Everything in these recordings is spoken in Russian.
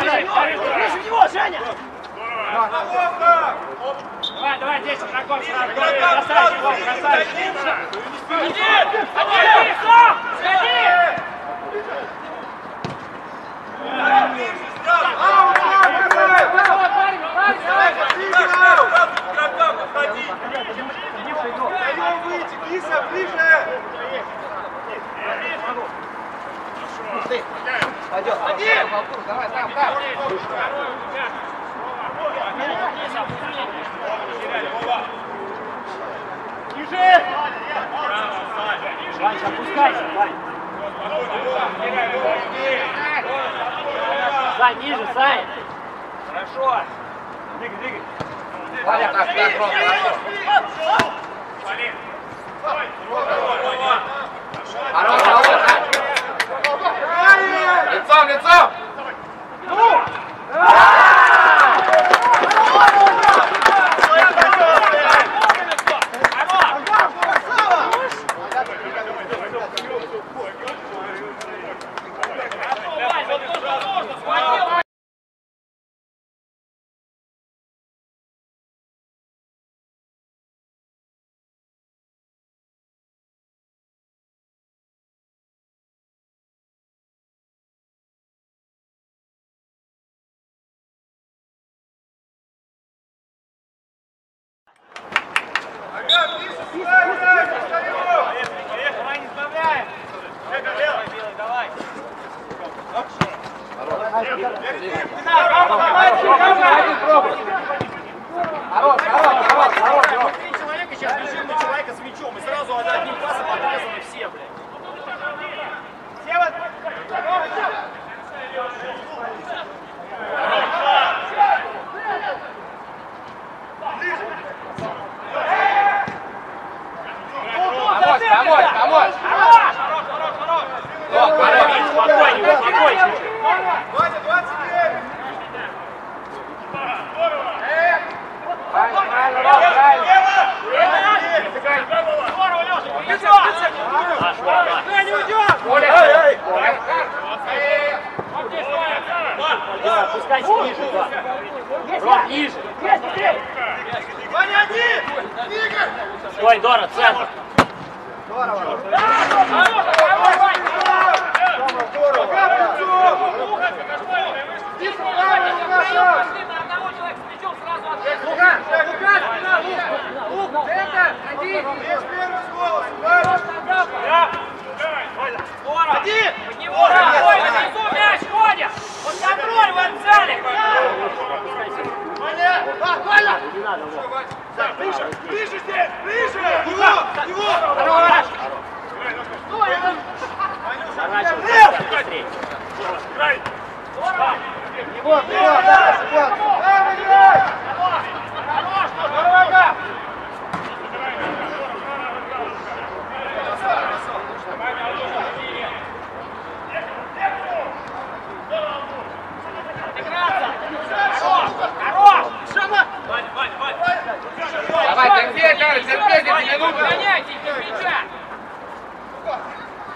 Давай, давай, давай. него, Женя! Давай, давай, 10 игроков сразу. Бросай его, бросай. Один, один, сам! Сходи! Выйти, Киса, ближе! Хорошо. Пойдет. Один! Давай, там, там. Ниже! Вань, опускайся, Вань. Сань, ниже, Сань. Хорошо. Двигай, двигай. Ваня, так, так, хорошо. Хорош, хорош. Лицом, лицом! Ну!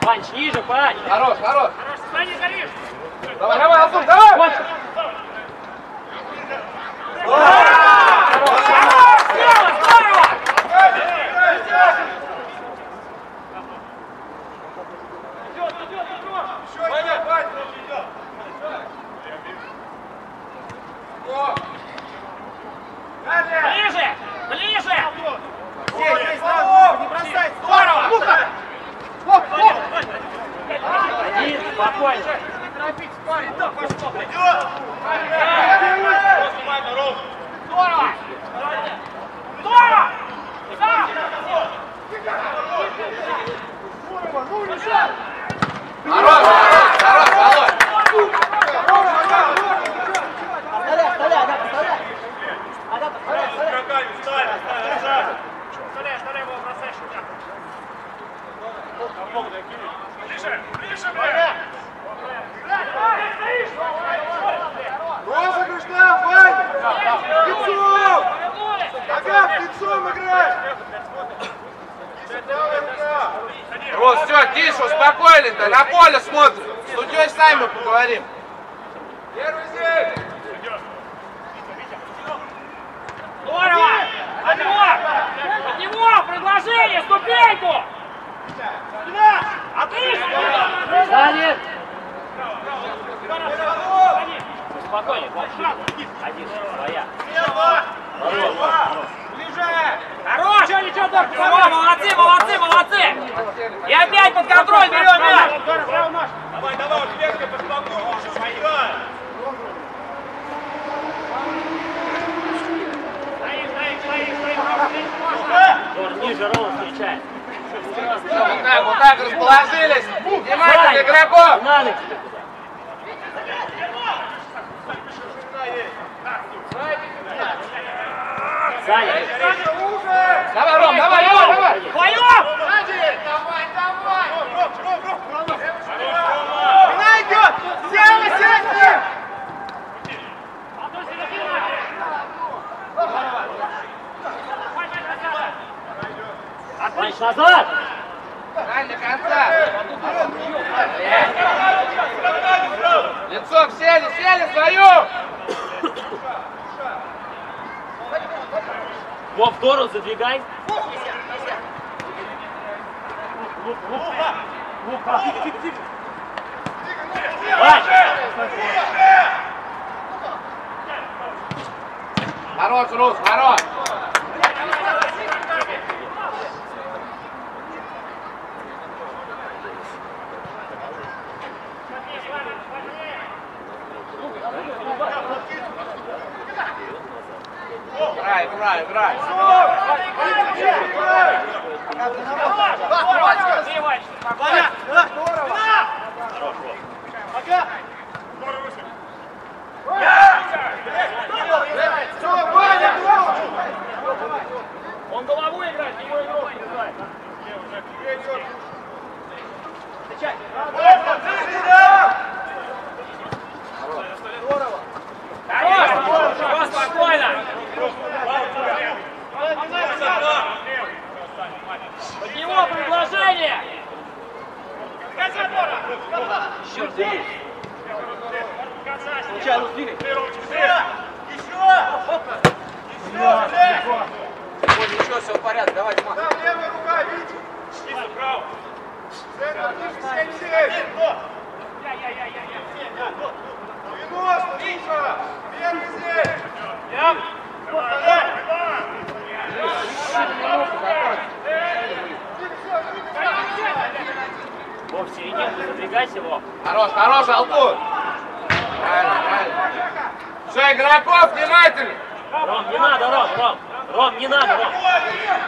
Панч, ниже, Панч. Хорош, хорош. Сзади горишь! Давай, давай, Алтур, давай! Ближе! Ближе! Здесь, здесь, надо, не бросай! Здорово! Один, спокойно. Здорово! Здорово! Да! Хорош, хорош, хорош, Розыгрыш там, Вань! Вернулись! Агат, лицом играй! Рус, все, тише, успокоились-то, на поле смотрим. С судьей сами поговорим. Первый здесь! Здорово! От него! От него! Предложение! Ступеньку! Занят. Спокойнее, Панч. Один, своя. Хорош! Ничего, ничего, так, здорово! Молодцы, молодцы, молодцы! И опять под контроль берем мяч! Жор, ниже, ровно встречай. Вот так, вот так расположились. Внимательно, игроков! Саня, Давай, Ром, давай, давай, давай! Вдвоем! Она идет! Села, сядьте! Панч, назад! Дань до конца. Лицом сели, сели свою! Вов, в сторону задвигай. Панч! Хорош, Рус, хорош! Играй, играй, играй! Он голову играет, его игрок не играет. Хорош! Под него предложение! Случайно двигай. Вот, ничего, все в порядке, давай, Дима. Там левая рука, видите? Центр, ниже, семь, семь. 90, Миша! Первый здесь! Вов, в серединку задвигайся, Вов. Хорош, хорош, Алтур! Правильно, правильно. Все, игроков, внимательно! Ром, не надо, Ром, Ром. Ром, не надо, Ром. Давай, играй!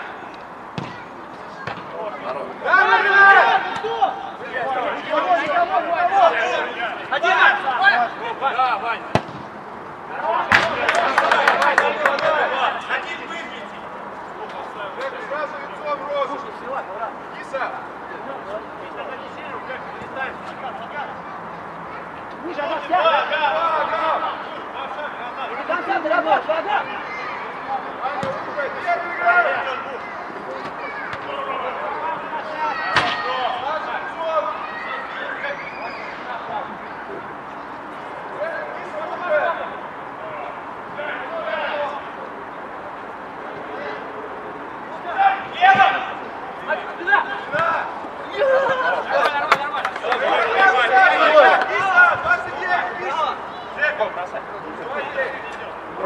Да, Вань. Сразу лицом розу. Киса! Ваня, рукой, первый играй!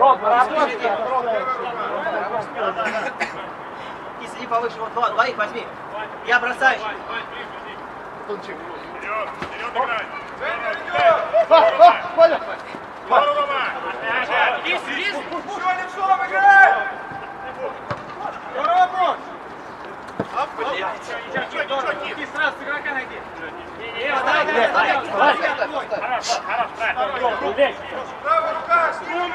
Ром, поработай. И сиди повыше, вот два- двоих возьми. Я бросаю. Лис, лис! Уверь. Слева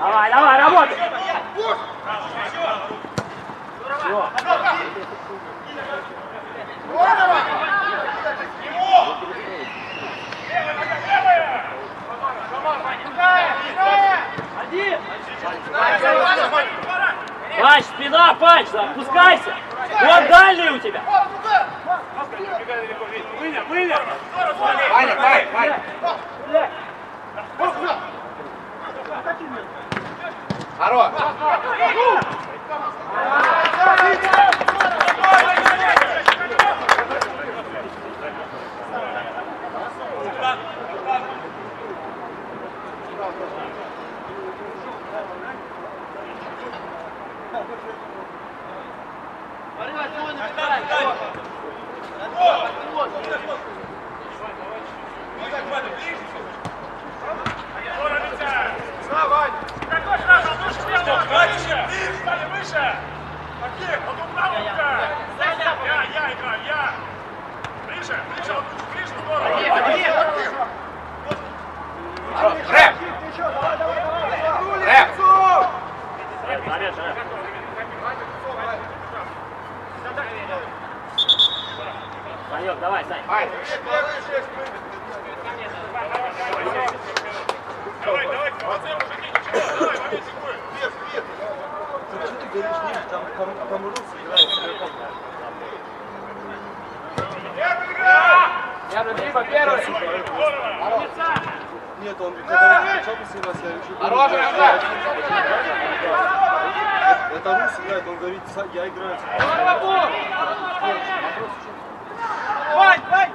Давай, давай, работай! Всё. Панч, спина, панч, опускайся! Вот дальний у тебя! Ваня, Ваня, Ваня. Хоро! Давай, давай, давай. Хорош. Рэп! Рэп! Заряд, заряд. Санек, давай, Сань. Ай, Первый, Дима, первый! Нет, он когда начал посылать, я решил. Хороший! Это Рус играет, он говорит, «Са- я играю. Ай-яй-яй,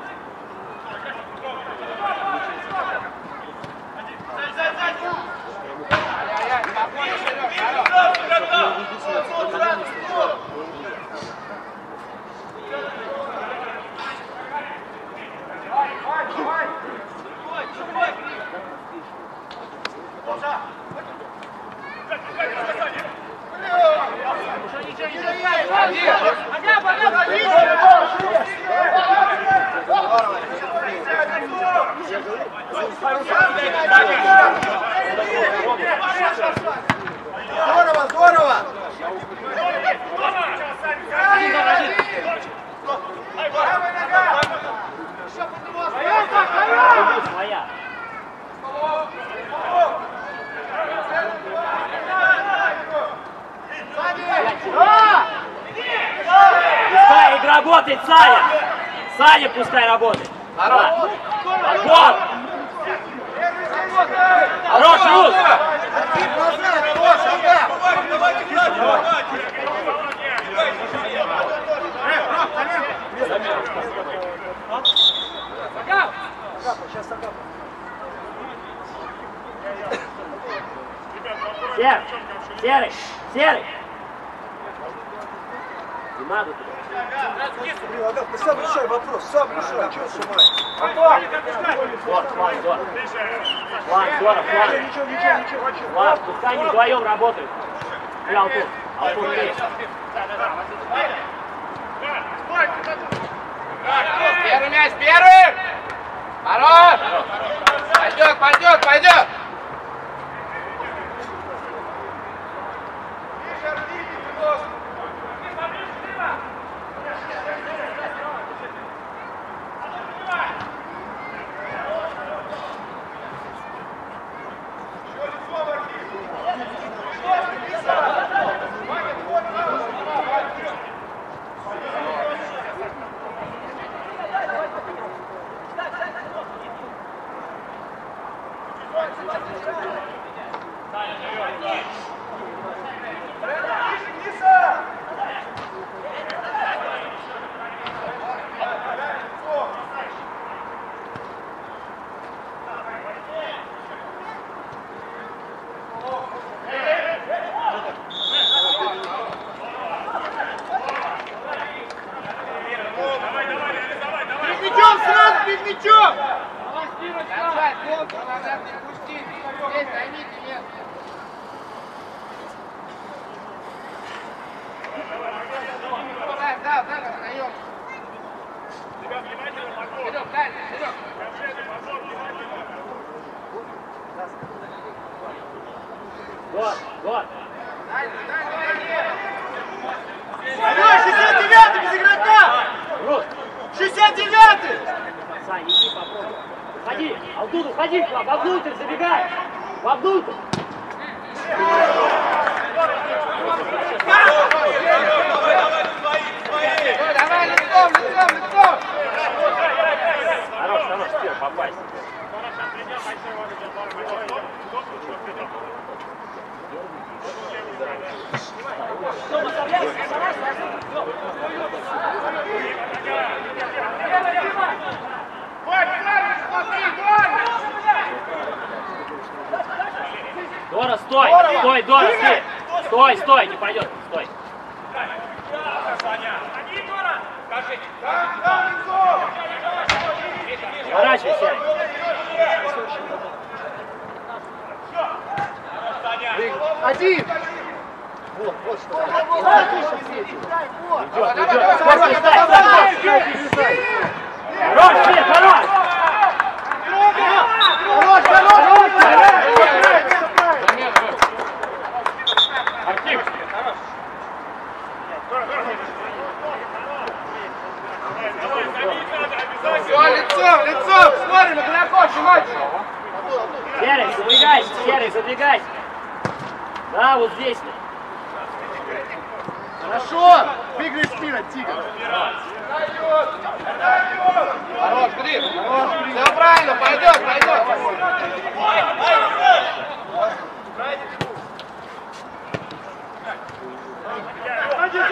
Поворачивайся! Один! Вот, вот что. Идет, идет! Бежать! Хорош, Свет, хорош! Хорош, хорош! Все, лицом, лицом, смотрим, игроков, снимайте. Серый, задвигайся, Серый, задвигайся! Да, вот здесь. Хорошо! Двигай спина, тигр! Хорош, Гриф. Все правильно, пойдет, пойдет.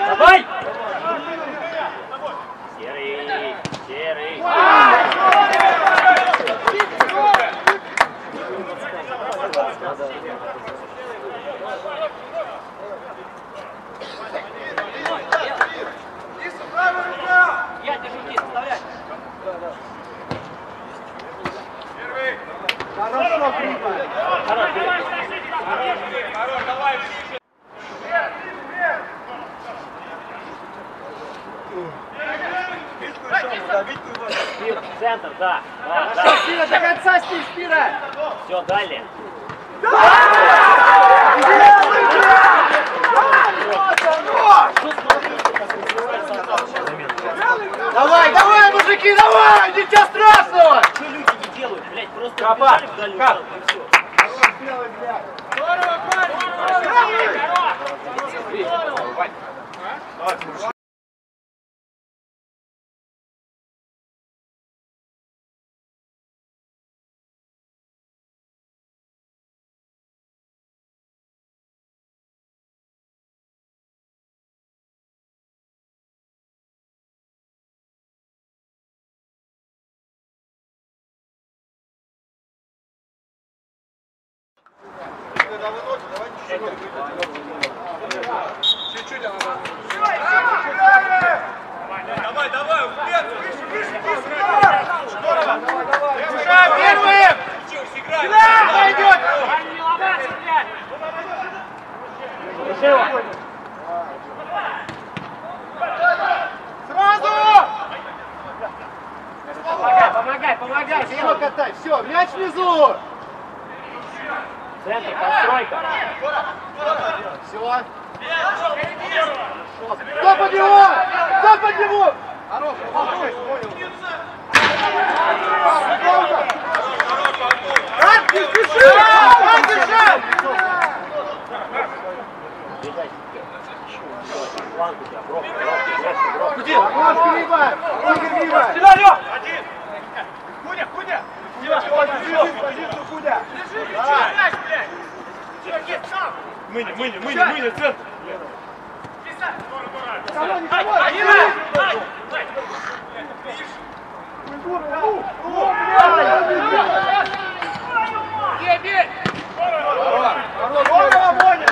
Давай! Серый, серый. Я держу кисть, вставляй. Хорошо, Гриба! Хорош, Серый. Спина, Центр, да. Да, да. Спина до конца с ней, спина! Все, далее. Давай, давай, мужики, давай! Ничего страшного! Что люди не делают, блядь, просто в дальнюю сторону, и все. Первым! Пойдет! Не ломаться, блядь! Сразу! Помогай, помогай, помогай, Все, катай, все, мяч внизу! Центр, постройка. Все. Кто под него? Кто под него? Хорош, хорош. Рад, не спеши! Рад, держи! Фланг у тебя, бровка, бровка, бровка, бровка. Где? Нож Гриба! Игорь Гриба! Кудя, Кудя! Позицию, позицию, Кудя! Мыни, мыни, мыни, мыни, центр. Никого, никого! Бей, бей! Здорово, Боня!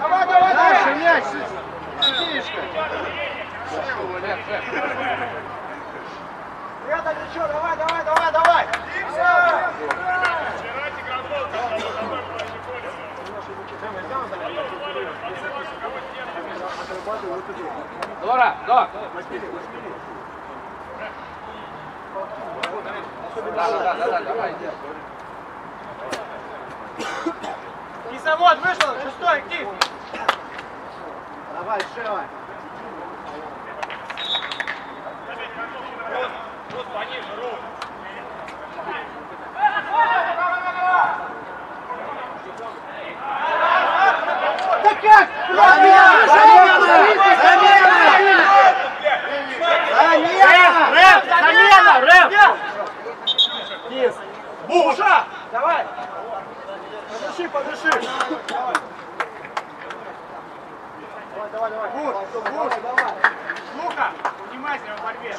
Давай, давай, Дальше мяч! Сидишка! Ребята, ничего, давай, давай, давай, давай! Дора, Дора! Да, да, да, да, давай. Кисовод вышел, шестой, актив! Давай, Шева! Да как? Замена! Замена! Замена! Рэп, Буша! Давай! Подыши, подыши. Давай. Давай, давай, вот, давай. Лука, внимательно в борьбе.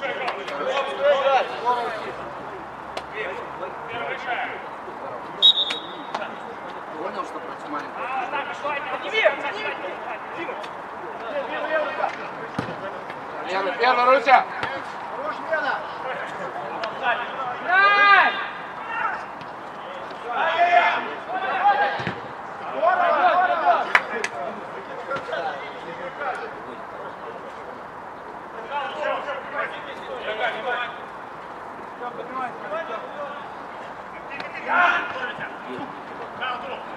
Понял, что против маленького? Лена, первая руся. Хорош, Лена.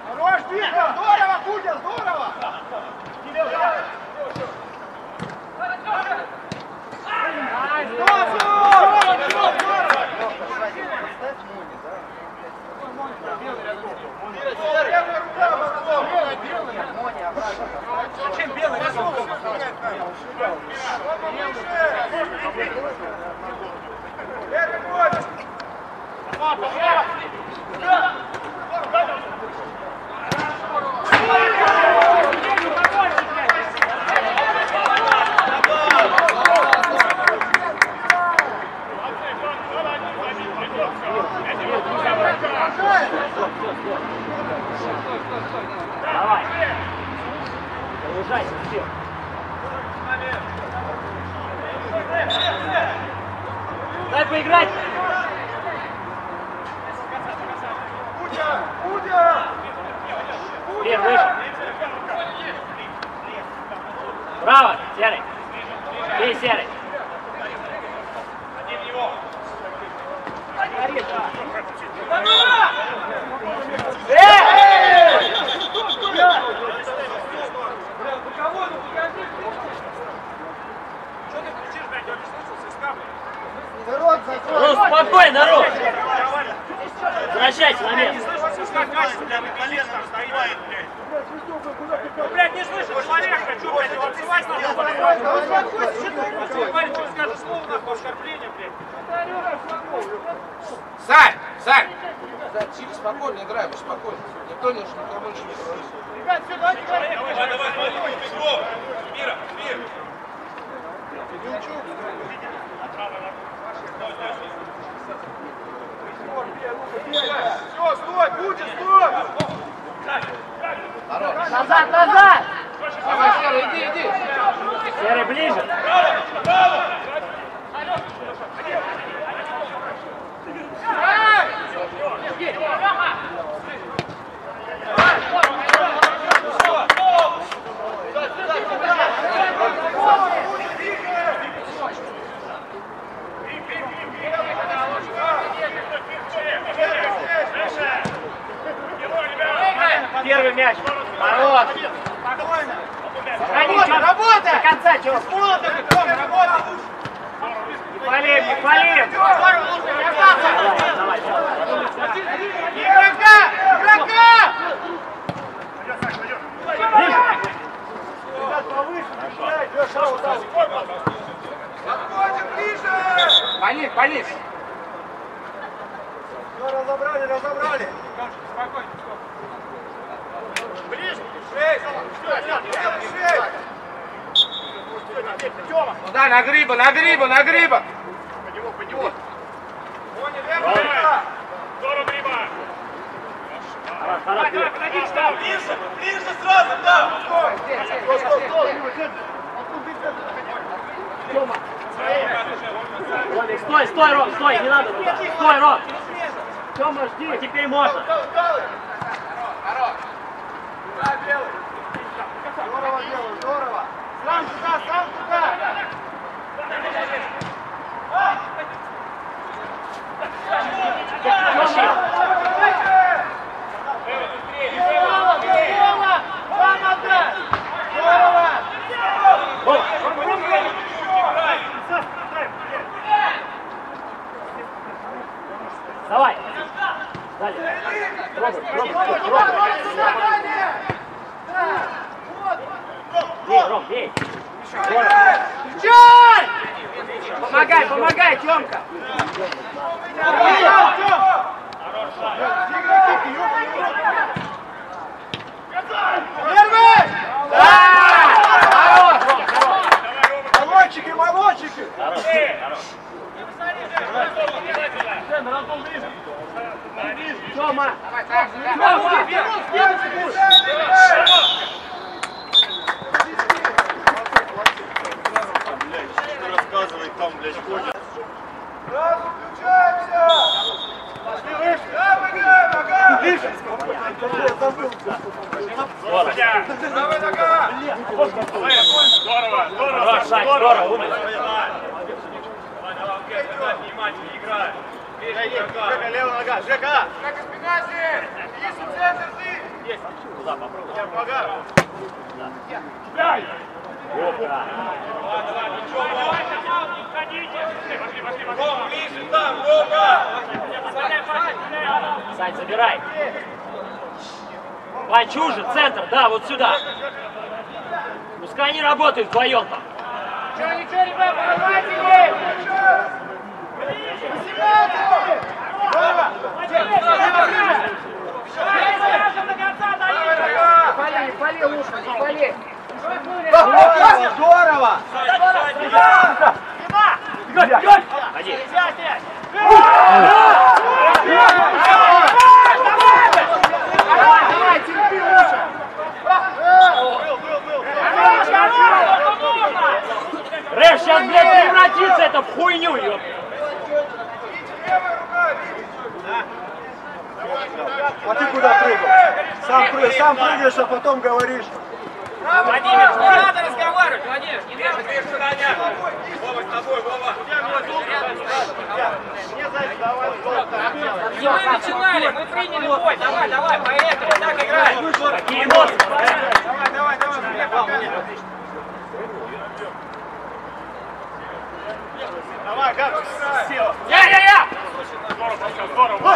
Хорош, Вика! Здорово, Кузя, здорово! Первая рука, Первый мяч. Хорош. Сохрани, Тём. Работай! До конца, Тём. Молотом, Тём, работай! Не палим, не давай. Игрока! Игрока! Ближе. Ребят, повыше, начинай, Леша, вот так. Подходим ближе! Пониз, пониз. Все, разобрали, разобрали. Ближе. Шесть. Ну да, на гриба, на гриба, на гриба. Понял, верно? рука. Хорош, хорош, Юр. Ближе, ближе сразу, да. Стой, стой, Ром, стой, не надо туда. Стой, Ром. Тёма, жди. А теперь можно. Здорово делаю, здорово. Сам туда, сам туда. Давай. Далее. Робот, Робот, Робот. Бей, Ром, бей! Встречай! Помогай, помогай, Тёмка! Первый! Да! Молодчики, молодчики! Хорош, хорош! Все, на разгон вниз! Тёма! Рассказывай, там, блядь, ходит. Сразу включаемся! Пошли выше! Да, нога! Ближе! Я забыл. Правая нога! Здорово, здорово, здорово, умница. Внимательно, играй. Жека, левая нога! Жека! Жека, спина здесь. Есть в центр ты! Есть. Туда попробуй. Я помогаю! Ром, ближе там, Рома! Сань, забирай. Вань, чуже, центр, да, вот сюда. Пускай они работают вдвоем там. Ничего, ничего, ребята! Пали, пали лучше, не пали. Здорово! Рэш, сейчас, блядь, превратится это в хуйню, ёп. А ты куда прыгал? Сам, пры- сам прыгаешь, а потом говоришь. Владимир, не надо разговаривать, Владимир, не надо. Вова, с тобой, Вова! Не мы начинали, мы приняли бой. Давай, давай, поехали, так играем. Какие эмоции. Давай, давай, давай, Давай, как села. Я, я, я! Здорово, Владя!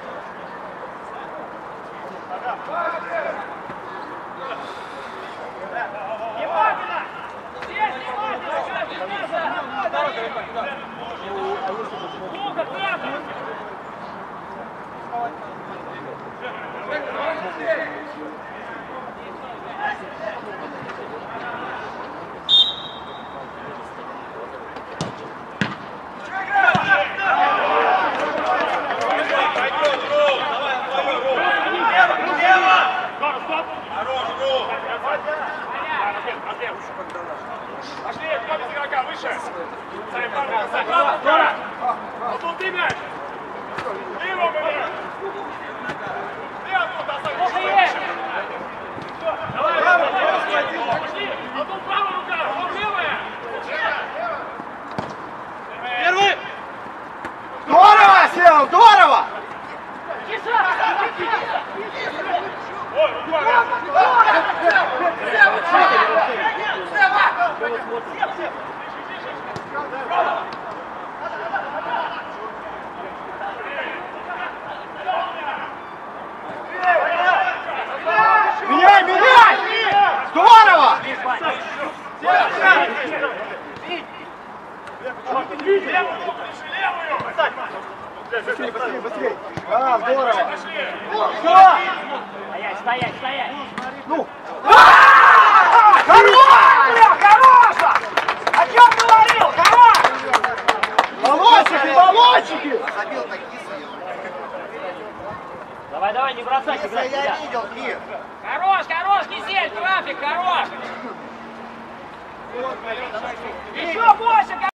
Внимательно! Здесь внимательно! Лука, центр! Пойдет, Ром, давай, твою, Ром! Хорош, Ром! Пошли, кто без игрока, выше! Сами, правда, сами, правда, правда! Вот тут ты мяч! Ты его гони! Ты оттуда, Саша, выше! Давай, давай, пошли! А тут правая рука, вот левая! Левую руку лиши, левую! Быстрее, быстрее, быстрее. А, здорово. Стоять, стоять, стоять. Ну, О чем говорил? Хорош! баллончики, баллончики! Давай, давай, не бросай, не бросай. Я видел, Кир. Хорош, хорош, Кисель, трафик, хорош! Еще больше,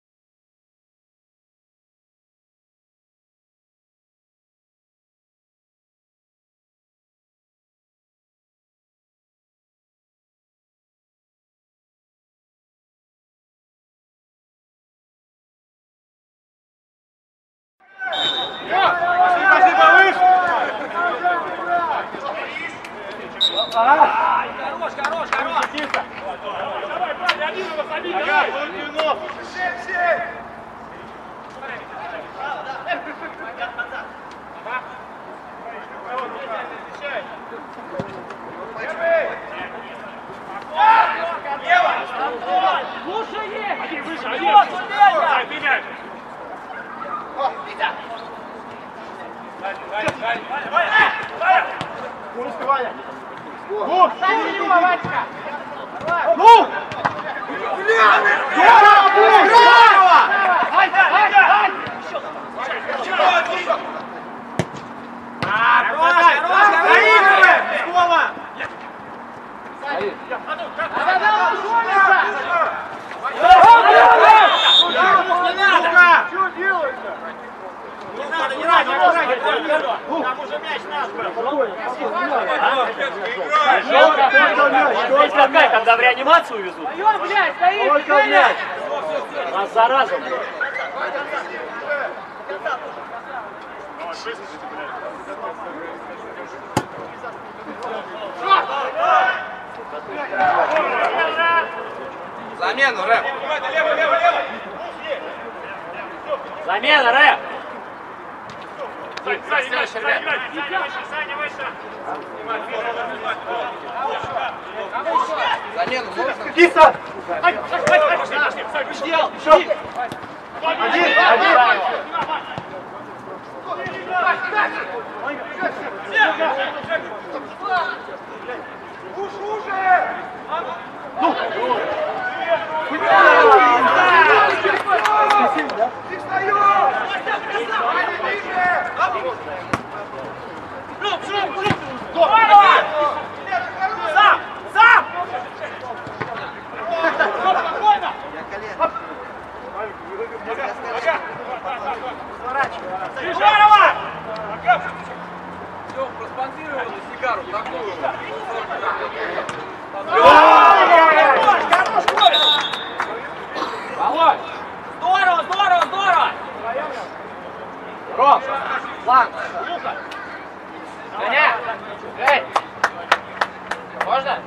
Пошли повыше! Хорош, хорош, хорош! Давай, парни, один его забей, давай! Семь, семь! Лучше есть! Один выше, один! Сань, ты мяч! Не успевай. Ну, ну! Здорово, Бу, здорово! Хорош, хорош, хорош! Не надо! Что делаешь-то? Не надо, не надо, не надо! Там уже мяч наш был. Спокойно, спокойно, не надо. Только мяч, Здесь только какая, когда в реанимацию везут? Только мяч. Нас зараза. Замену, рэп. Замена, Рэп! Саня, выше, Саня, выше, Саня, выше! Замену можно? Киса! Сделал! Еще! Один, один! Сам! Сам! Здорово! Все, проспонсировали сигару такую. Володь! Здорово, здорово, здорово! Ром! Фланг! Гоня! Эй! Можно?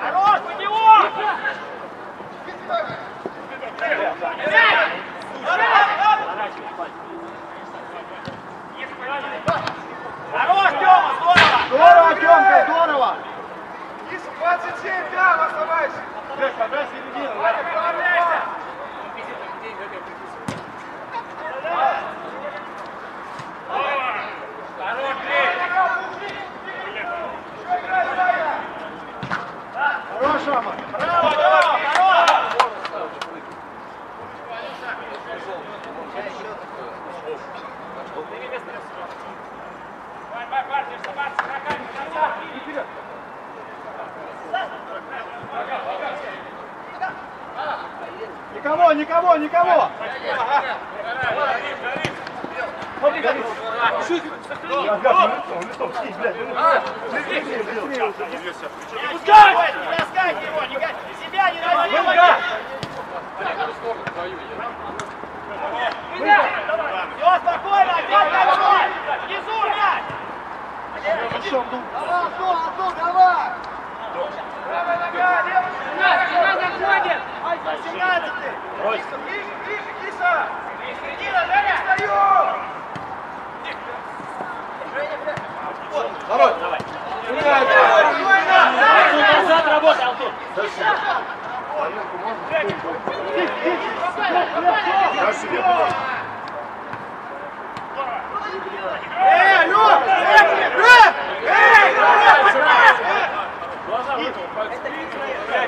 Хорош, под него! Хорош, Тёма, здорово! Здорово, Тёмка, здорово! 27, да, оставайся! Хорош, Рома! Давай, давай, парни, вставайте, скакать, назад! Никого, никого, никого! Пускай! Не таскай его, не га- себя не разделывай! Все, спокойно, опять контроль! Внизу мяч! Ну, Давай, Антон, Антон, давай! Правая нога, левая Брось. Хорош. Давай. Алтун, назад работай, Алтун. История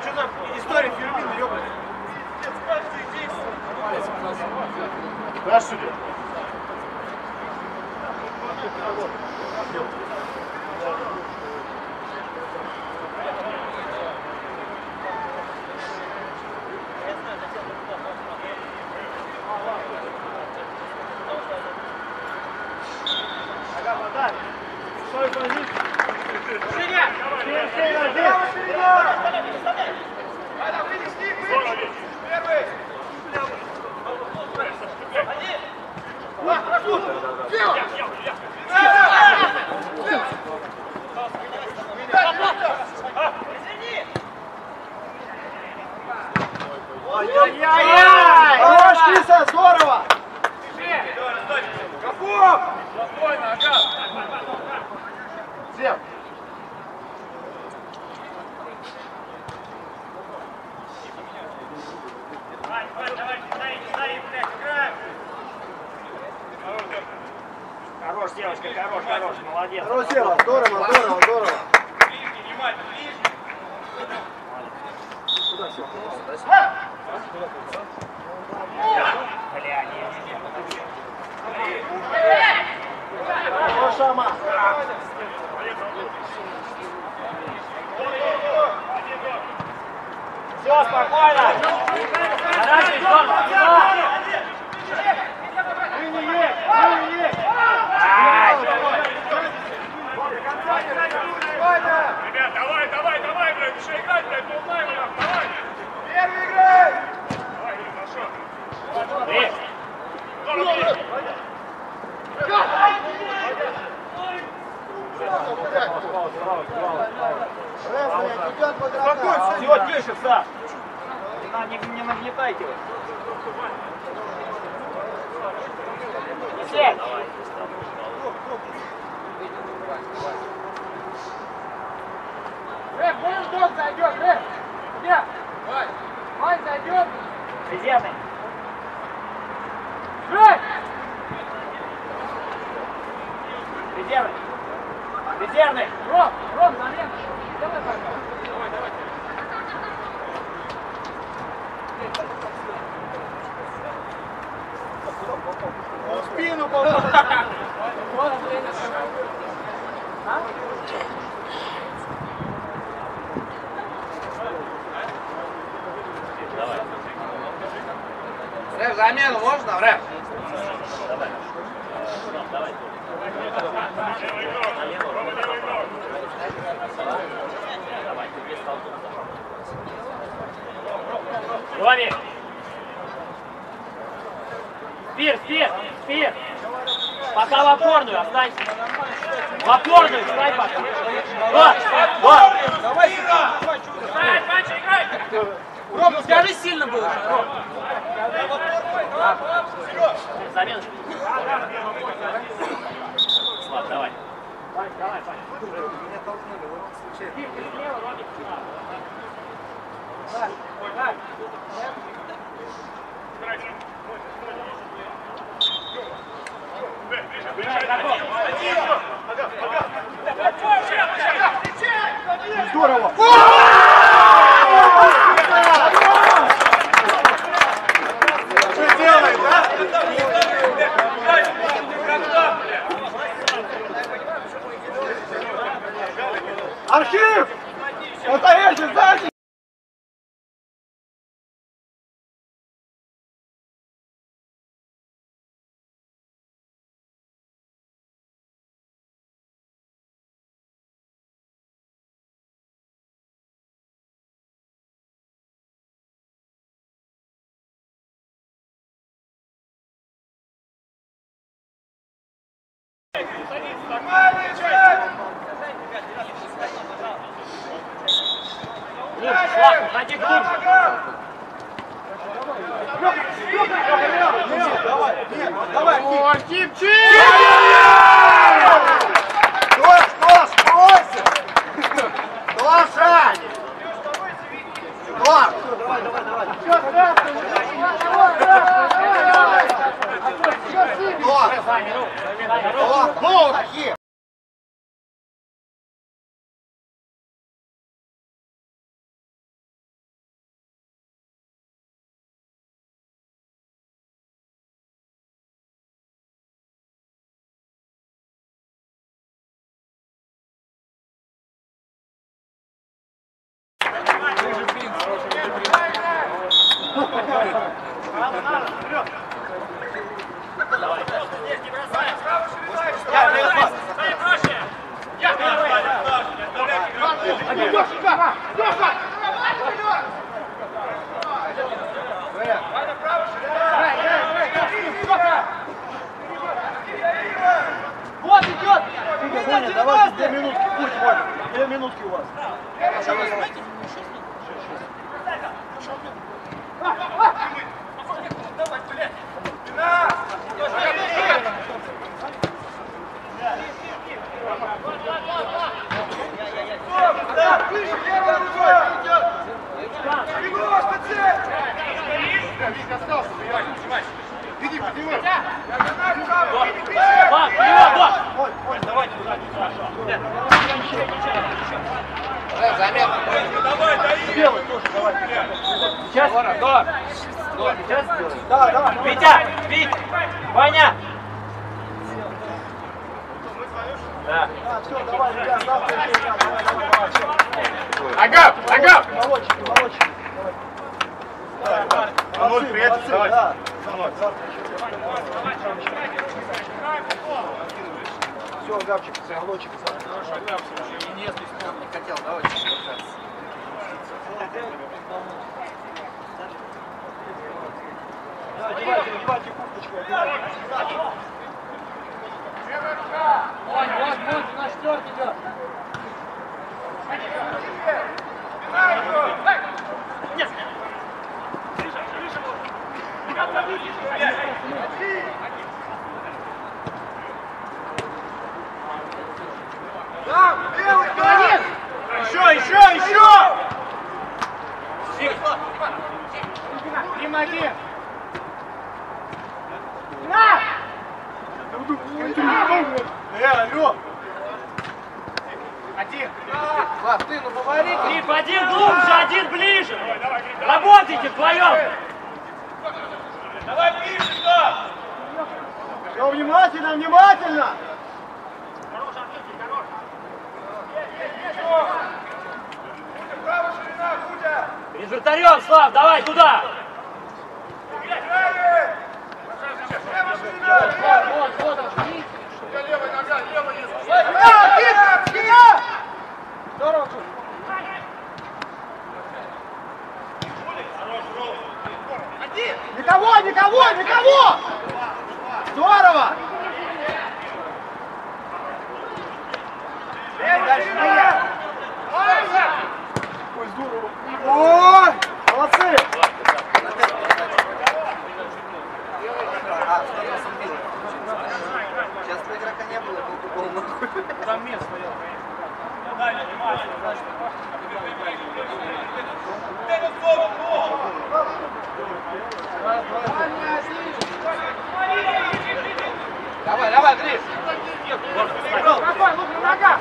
Фермина, Наш судья. Стой, позиция. Стой, один. Ай-яй-яй! Хорош, Киса, здорово! Капов! Спокойно, ага. Всем! Хорош, хорош, хорош, молодец. Хорошо, Сева, здорово, здорово, здорово. Ближний, внимательно, ближний. Не, не, Хорош, Шама. Все, спокойно. Хороший сон, сюда. Ты не есть, ты не есть. Ай, Ребят, давай, давай, давай, блядь, еще играть, блядь, полтайм, блядь, давай. Первый играй! Давай, Ирина, хорошо. Игрока. Все, тише. На, не, не нагнетайте. Сядь. Эх, будешь дом зайдет, эх! Где? Вань! Вань зайдет! Резервный. Эх! Резервный. Резервный. Ром, Ром, замена! Давай, давай, В спину попал. Рэп, замену можно, рэп? Левый игрок. Роми. Спир, спир, спир. Пока в опорную останься. В опорную встань пока. Вот, вот. Играй, Панча, играй! Ром, скажи, сильно было. Ром. Замена. Слав, давай. Давай, Пань. Здорово. Архив! Настоящий сзади! Глубже, Слав, уходи глубже. Давай, нет, давай, О, Артемчик! Тош, Тош, бросил! Тоша! Тош! Давай, давай, давай. Тош! Тош! Гол такие! Еще, еще, еще! Тимофей! Э, алло! Влад, ты, ну говори. Фип, один глубже, один ближе! Работайте вдвоем! Давай ближе сюда! Все, внимательно, внимательно! Право ширина, Кузя! Перед вратарем, Слав, давай туда! Ширина, лево! Вот, вот, вот, видите? Я левая нога, левая не Спина, спина, спина! Здорово, Жуль. Никого, никого! Здорово! Ой, здорово. Ой, молодцы! Сейчас бы игрока не было, был бы гол нахуй. Давай, давай, Гриш. Какой, лучше нога!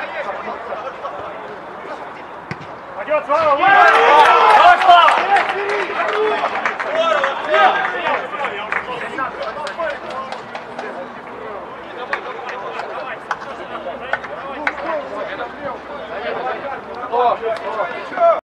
Пойдет, Слава, выше. Хорош, Слава. Пошли,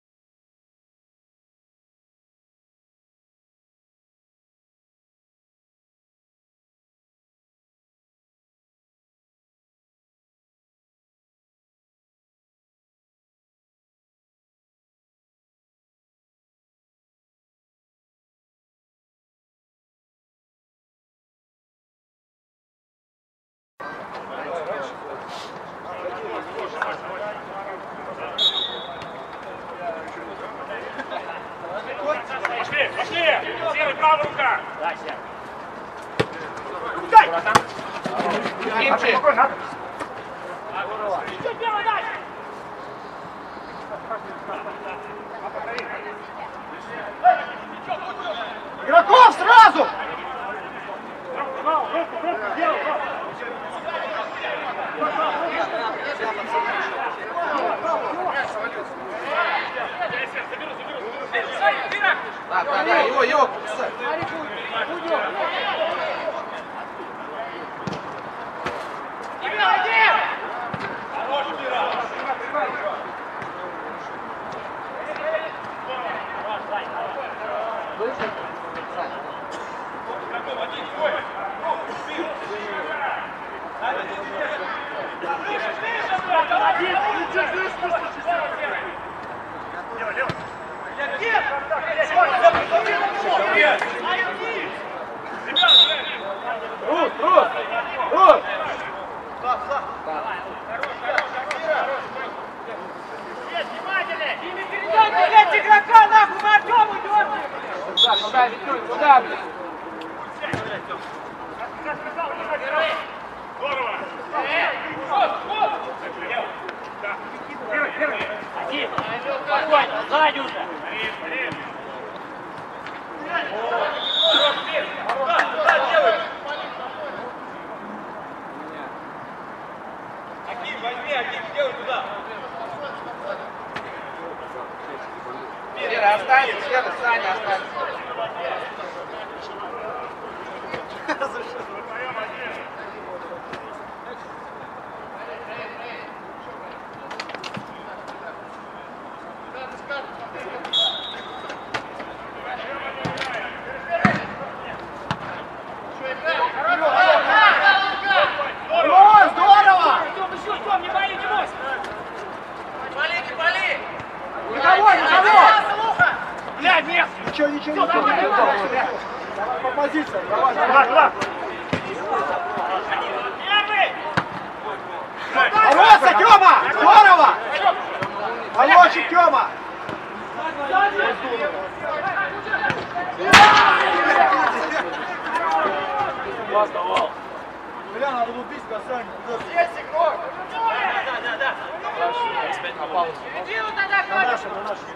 Бля, надо было бить касание. Да, да, да. На нашем, на нашем.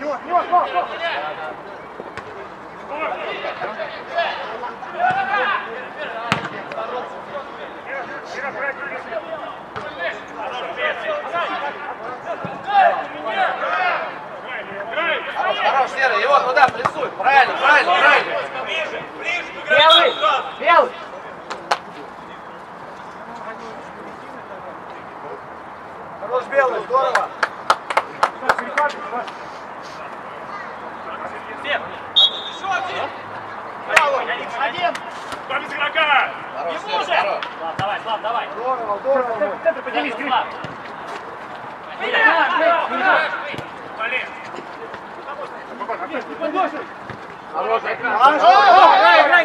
Нёс, нёс, нёс, нёс. Хорош, хорош, Серый, его туда плесуй. Правильно, правильно, правильно. Белый! Белый! Хорош белый, здорово. Один. Два без игрока! Серый, хорош. Слав, давай, Слав, давай. Здорово, здорово. Центр поднимись, Слав. Полез! Хорош, экран. Играй, играй, играй, играй.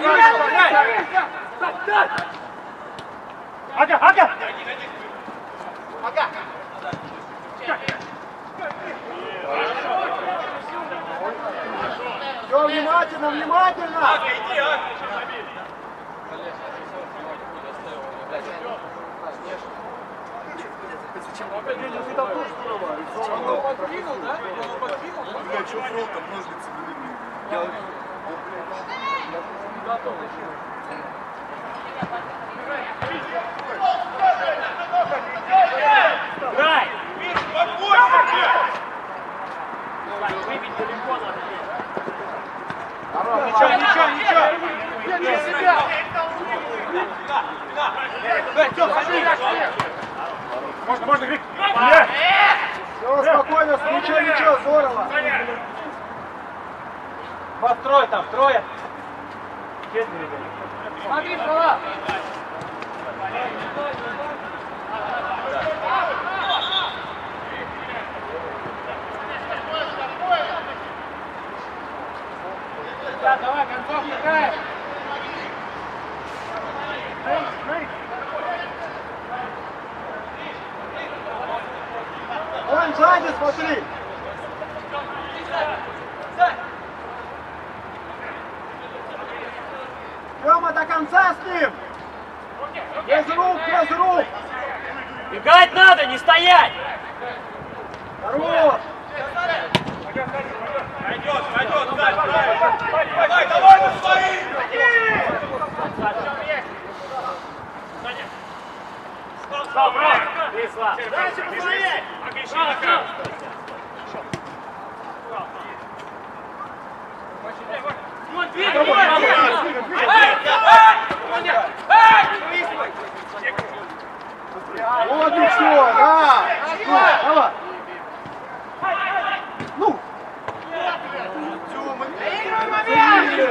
Ага, ага! Все, внимательно, внимательно. Иди, а! Играй! Спокойно, блядь! Слав, выбить далеко надо. Ничего, ничего, ничего. Можно, можно, Вик! Все, спокойно, ничего, ничего, здорово. Вас трое там, трое. Смотри, Слава. Да, давай, концов играем. Вон сзади, смотри. Тёма, до конца с ним. Без рук, без рук. Бегать надо, не стоять! Хорош. Пойдет, пойдет, Сань, Давай, давай, на свои! Слав, брат! Ты, Слав! Дальше посмотреть! Обещай, игрока! Вот и все, да. Ну, давай. Ну. Здорово, Глеб!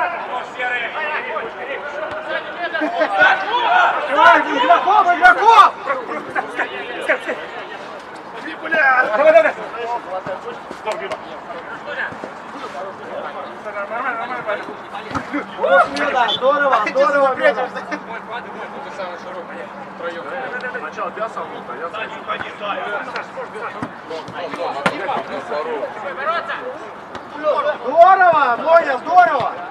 Играй теперь, играй! Хорош, Жека. Хорош, Серый! Давай, игроков, игроков. Давай, давай! Здорово, Глеба! Нормально, нормально, нормально. Вот, Мирда, здорово, здорово, Петя. Сань, уходи, Сань! Здорово, Моня, здорово.